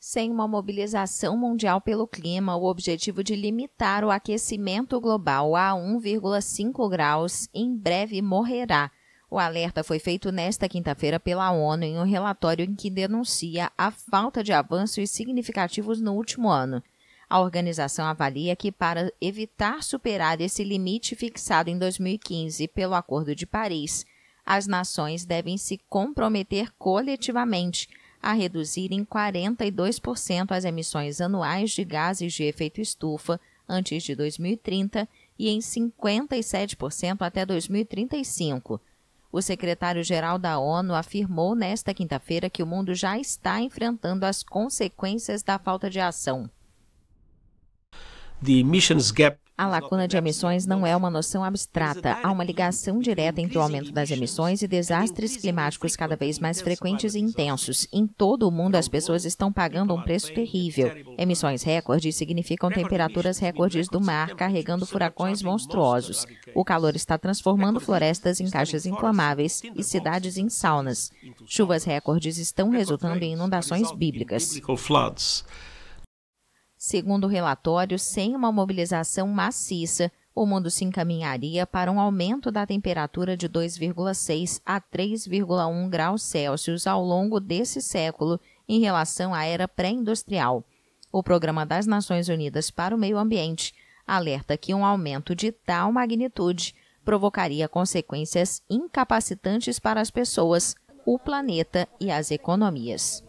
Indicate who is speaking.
Speaker 1: Sem uma mobilização mundial pelo clima, o objetivo de limitar o aquecimento global a 1,5 graus em breve morrerá. O alerta foi feito nesta quinta-feira pela ONU em um relatório em que denuncia a falta de avanços significativos no último ano. A organização avalia que, para evitar superar esse limite fixado em 2015 pelo Acordo de Paris, as nações devem se comprometer coletivamente a reduzir em 42% as emissões anuais de gases de efeito estufa antes de 2030 e em 57% até 2035. O secretário-geral da ONU afirmou nesta quinta-feira que o mundo já está enfrentando as consequências da falta de ação. The emissions gap a lacuna de emissões não é uma noção abstrata. Há uma ligação direta entre o aumento das emissões e desastres climáticos cada vez mais frequentes e intensos. Em todo o mundo, as pessoas estão pagando um preço terrível. Emissões recordes significam temperaturas recordes do mar carregando furacões monstruosos. O calor está transformando florestas em caixas inflamáveis e cidades em saunas. Chuvas recordes estão resultando em inundações bíblicas. Segundo o relatório, sem uma mobilização maciça, o mundo se encaminharia para um aumento da temperatura de 2,6 a 3,1 graus Celsius ao longo desse século em relação à era pré-industrial. O Programa das Nações Unidas para o Meio Ambiente alerta que um aumento de tal magnitude provocaria consequências incapacitantes para as pessoas, o planeta e as economias.